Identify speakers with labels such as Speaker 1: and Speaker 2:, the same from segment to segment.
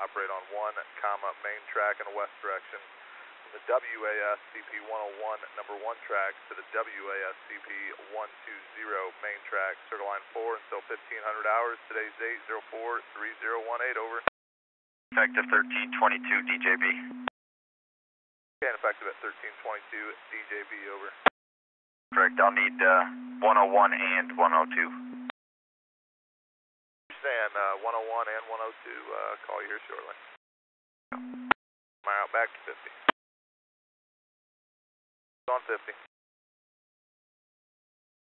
Speaker 1: Operate on 1, comma, main track in a west direction. From the WAS CP 101, number 1 track to the WAS CP 120, main track. Circle line 4 until 1500 hours. Today's date 043018, over.
Speaker 2: Effective 1322 DJB.
Speaker 1: And effective at 1322 DJB, over.
Speaker 2: Correct. I'll need uh, 101 and 102.
Speaker 1: Understand, uh, 101 and 102, uh, call you here shortly. I'm out back to 50. On 50.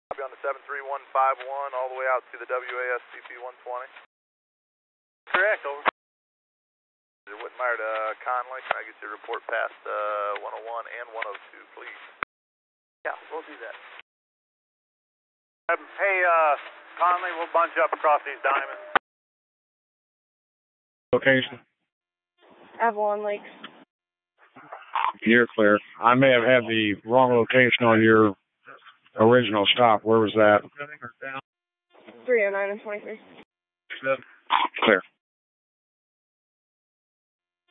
Speaker 1: I'll be on the 73151 all the way out to the WASCP 120.
Speaker 3: Correct, over.
Speaker 1: Mr. Whitmire to Conley, can I get your report past uh, 101 and 102, please?
Speaker 3: Yeah, we'll do that. Um, hey, uh, Conley, we'll bunch up across these diamonds.
Speaker 4: Location.
Speaker 5: Avalon Lakes.
Speaker 4: You're clear. I may have had the wrong location on your original stop. Where was that?
Speaker 5: 309 and 23.
Speaker 4: Clear.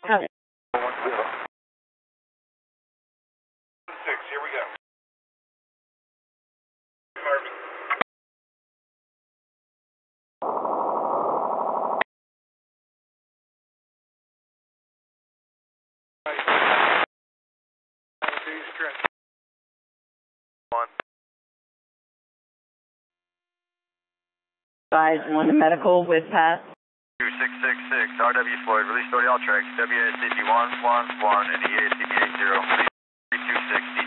Speaker 5: Have it.
Speaker 1: Six, here we go. One.
Speaker 6: Advise one medical with pass.
Speaker 2: 2666, RW Floyd, release Doty all tracks, WASCP 111 and EASCP 80, 3260.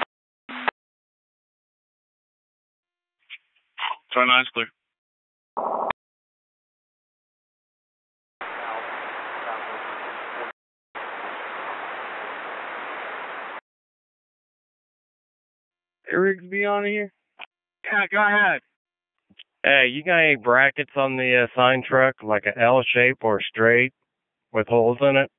Speaker 4: 29 is clear.
Speaker 7: Rigsby on here?
Speaker 4: Yeah, go ahead.
Speaker 7: Hey, you got any brackets on the uh, sign truck, like a L shape or straight with holes in it?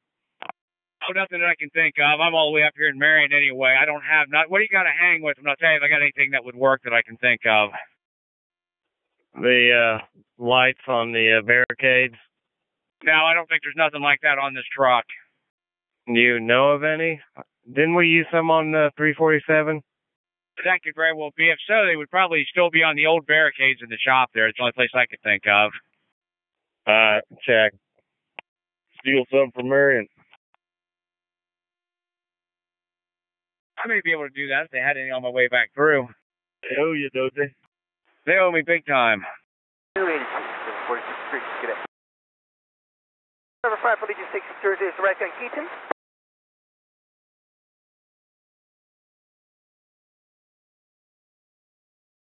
Speaker 4: Oh, nothing that I can think of. I'm all the way up here in Marion anyway. I don't have not. What do you got to hang with? I'm not saying if I got anything that would work that I can think of.
Speaker 7: The uh, lights on the uh, barricades?
Speaker 4: No, I don't think there's nothing like that on this truck.
Speaker 7: Do You know of any? Didn't we use some on the 347?
Speaker 4: That could very well be. If so, they would probably still be on the old barricades in the shop there. It's the only place I could think of.
Speaker 7: Uh, check. Steal some from Marion.
Speaker 4: I may be able to do that if they had any on my way back through.
Speaker 7: They owe you, don't they?
Speaker 4: They owe me big time.
Speaker 3: 286, 46 Street, get it. Number 5 for Legion 6 Thursday is right on Keaton.